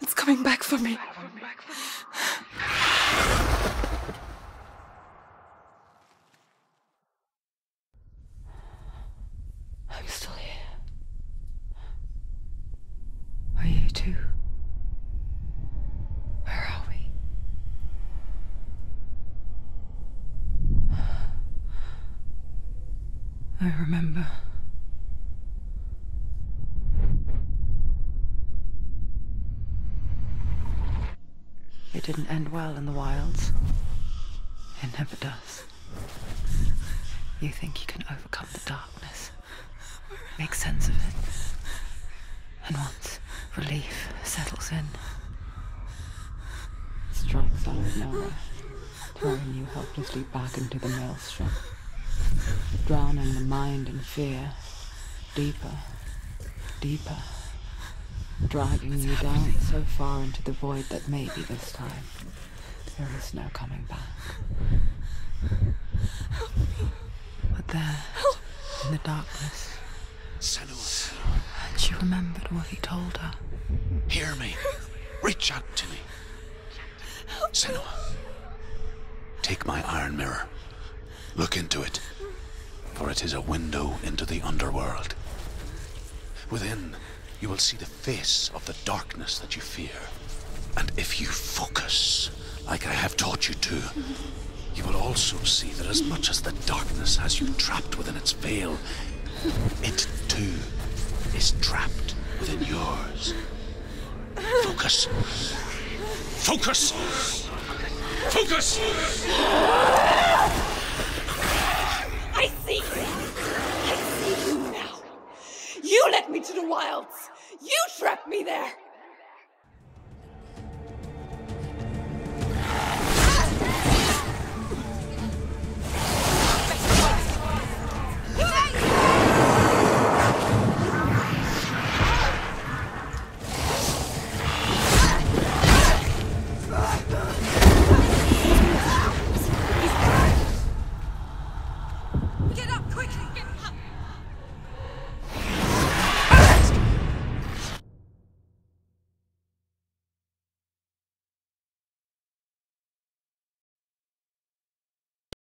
It's coming back for me. I'm still here. Are you too? Where are we? I remember. It didn't end well in the wilds. It never does. You think you can overcome the darkness, make sense of it, and once relief settles in, strikes out of nowhere, throwing you helplessly back into the maelstrom, drowning the mind in fear, deeper, deeper, dragging you down so far into the void that maybe this time there is no coming back. But there, in the darkness, Senua, she remembered what he told her. hear me. Reach out to me. Senua, take my iron mirror. Look into it, for it is a window into the underworld. Within, you will see the face of the darkness that you fear. And if you focus, like I have taught you to, you will also see that as much as the darkness has you trapped within its veil, it too is trapped within yours. Focus. Focus! Focus! Me to the wilds! You trapped me there!